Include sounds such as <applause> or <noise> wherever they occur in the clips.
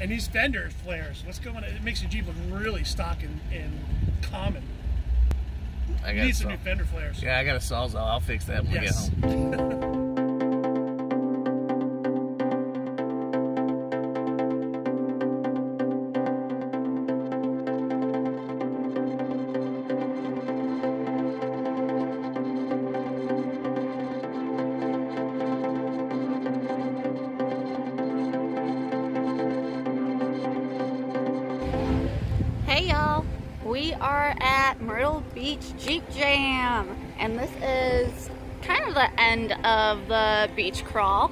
And these fender flares, what's going on? It makes the Jeep look really stock and, and common. I You got need some new fender flares. Yeah, I got a sawzall. I'll fix that when Yes. we get home. <laughs> are at Myrtle Beach Jeep Jam, and this is kind of the end of the beach crawl.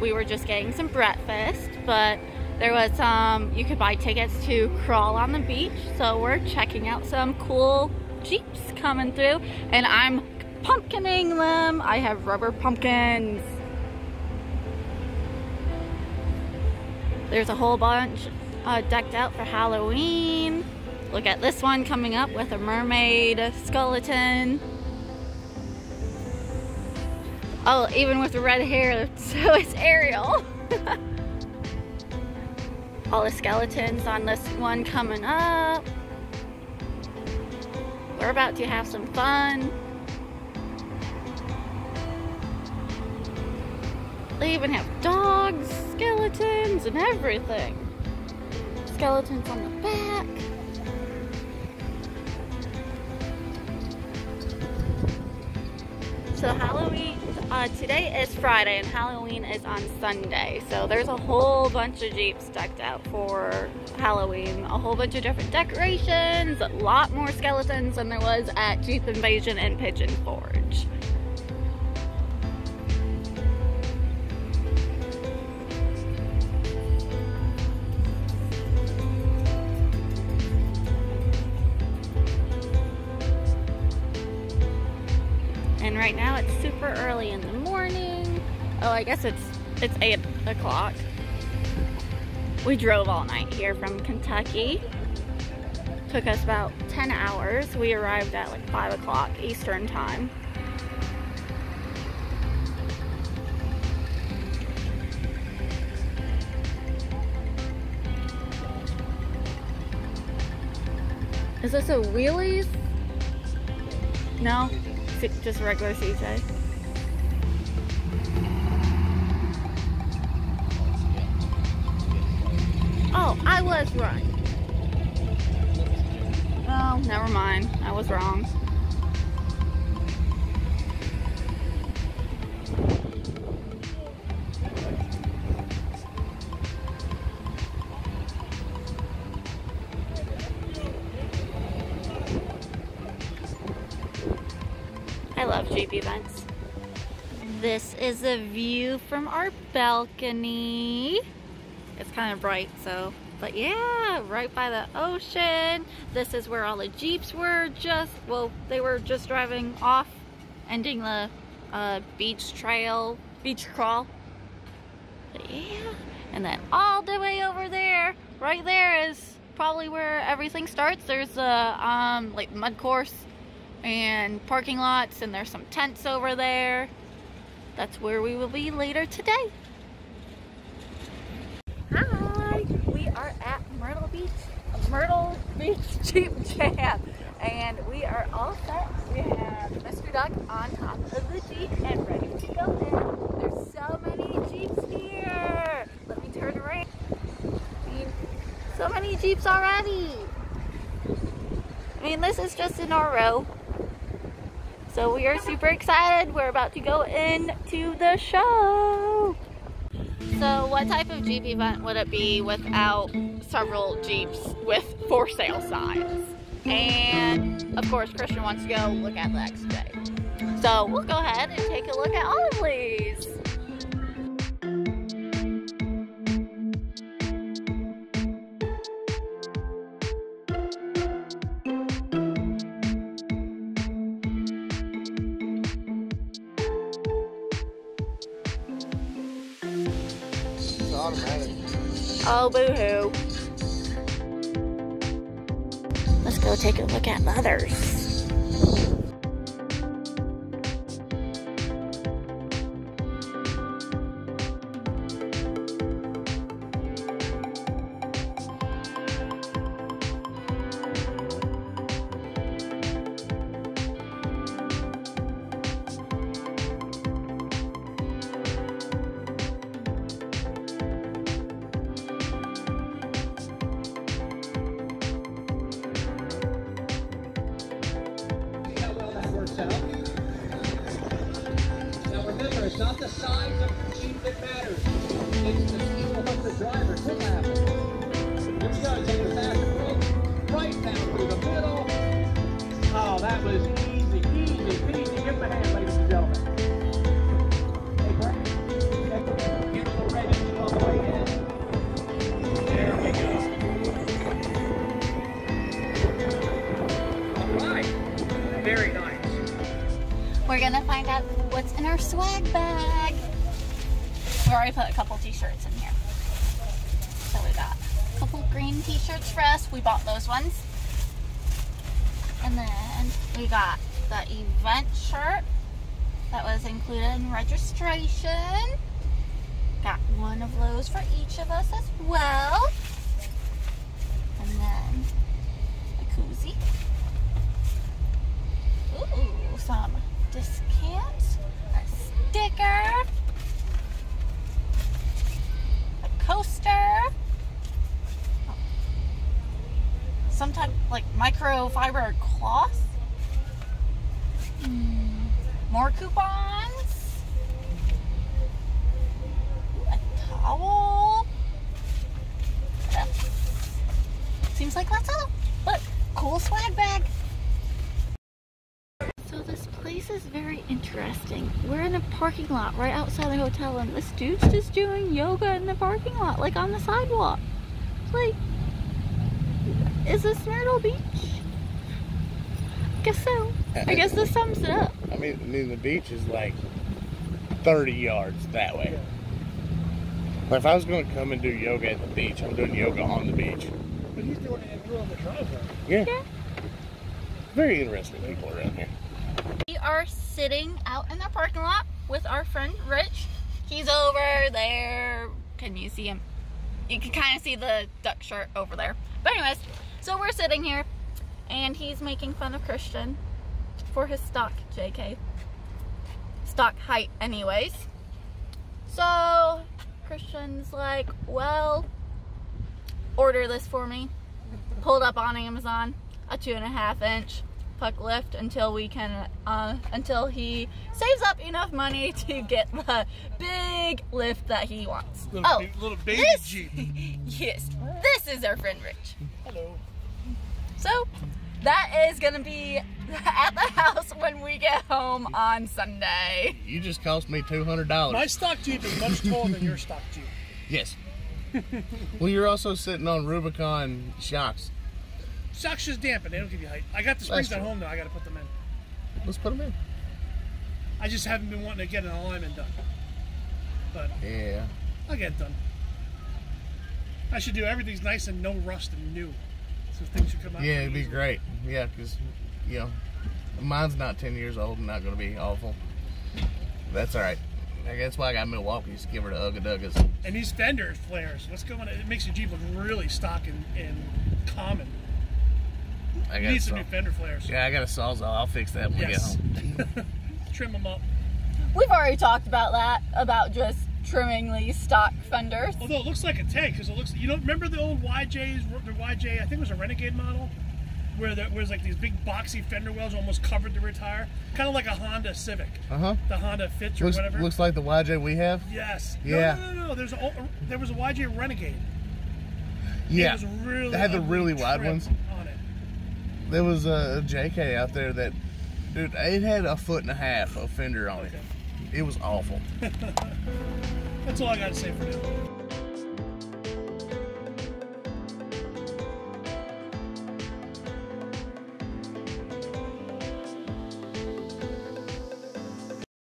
We were just getting some breakfast, but there was some, you could buy tickets to crawl on the beach, so we're checking out some cool Jeeps coming through, and I'm pumpkining them. I have rubber pumpkins. There's a whole bunch uh, decked out for Halloween. Look at this one coming up with a mermaid skeleton. Oh, even with the red hair, <laughs> so it's Ariel. <laughs> All the skeletons on this one coming up. We're about to have some fun. They even have dogs, skeletons, and everything. Skeletons on the back. So Halloween, uh, today is Friday and Halloween is on Sunday. So there's a whole bunch of Jeeps decked out for Halloween. A whole bunch of different decorations, a lot more skeletons than there was at Jeep Invasion and Pigeon Forge. And right now it's super early in the morning. Oh, I guess it's it's eight o'clock. We drove all night here from Kentucky. Took us about 10 hours. We arrived at like 5 o'clock Eastern time. Is this a Willys? No, just regular CJ. Oh, I was right. Oh, never mind. I was wrong. I love Jeep events. This is a view from our balcony. It's kind of bright, so, but yeah, right by the ocean. This is where all the Jeeps were just, well, they were just driving off, ending the uh, beach trail, beach crawl. But yeah, and then all the way over there, right there is probably where everything starts. There's a, um, like mud course and parking lots and there's some tents over there. That's where we will be later today. Hi, we are at Myrtle Beach, Myrtle Beach <laughs> Jeep Jam, and we are all set. We have Mr. Duck on top of the Jeep and ready to go in. There's so many Jeeps here. Let me turn around. So many Jeeps already. I mean, this is just in our row. So we are super excited. We're about to go into the show. So what type of Jeep event would it be without several Jeeps with for sale signs? And of course, Christian wants to go look at the XJ. So we'll go ahead and take a look at all of these. Automatic. Oh, boo-hoo. Let's go take a look at the yourself. Now remember, it's not the size of the Jeep that matters. It's the skill of the driver to happen. Here we go, take a fast approach. Right down through the middle. Oh, that was We're gonna find out what's in our swag bag. We already put a couple t-shirts in here. So we got a couple green t-shirts for us. We bought those ones. And then we got the event shirt that was included in registration. Got one of those for each of us as well. And then a koozie. Microfiber cloth, Mm, more coupons, Ooh, a towel. Seems like that's all, but cool swag bag. So this place is very interesting. We're in a parking lot right outside the hotel and this dude's just doing yoga in the parking lot, like on the sidewalk. Like, is this Myrtle Beach? I guess so. I guess this sums it up. I mean, I mean, the beach is like 30 yards that way. But if I was going to come and do yoga at the beach, I'm doing yoga on the beach. But he's doing it in the the driveway. Yeah. Yeah. Very interesting people around here. We are sitting out in the parking lot with our friend Rich. He's over there. Can you see him? You can kind of see the duck shirt over there. But anyways, so we're sitting here and he's making fun of Christian for his stock JK. Stock height anyways. So Christian's like, well, order this for me. Pulled up on Amazon, a two and a half inch puck lift until we can uh, until he saves up enough money <laughs> to get the big lift that he wants. Little, oh, little baby this, Jeep. <laughs> yes, this is our friend Rich. Hello. So that is gonna be <laughs> at the house when we get home on Sunday. You just cost me $200. My stock Jeep is much taller than your stock Jeep. Yes. <laughs> well, you're also sitting on Rubicon shocks. Shocks just dampen. They don't give you height. I got the springs That's at home though. I got to put them in. Let's put them in. I just haven't been wanting to get an alignment done. But Yeah. I'll get it done. I should do everything's nice and no rust and new. So things should come out. Yeah, it'd be easily. great. Yeah, because, you know, mine's not 10 years old and not going to be awful. That's all right. I guess why I got Milwaukee's. Give her the Ugga Duggas. And these fender flares, what's going on? It makes your Jeep look really stock and, and common. I You got need some new fender flares. Yeah, I got a sawzall. I'll fix that when Yes. we get home. <laughs> Trim them up. We've already talked about that, about just trimming these stock fenders. Although it looks like a tank because it looks. You know, remember the old YJ's? The YJ, I think it was a Renegade model, where there was like these big boxy fender wells almost covered the rear tire, kind of like a Honda Civic, Uh huh. the Honda Fit or Looks, whatever. looks like the YJ we have. yes. Yeah. No, no, no, no. There's a, there was a YJ Renegade. Yeah. It was really. They had the really wide ones. on it. There was a JK out there that, dude, it had a foot and a half of fender on it. It was awful. <laughs> That's all I got to say for now.